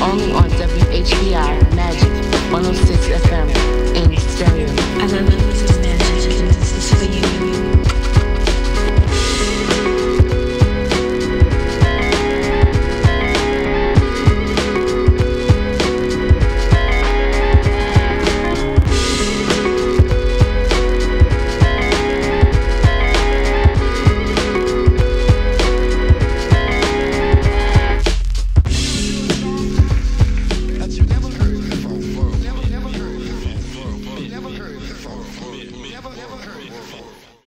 Only on WHU. never, never heard it before.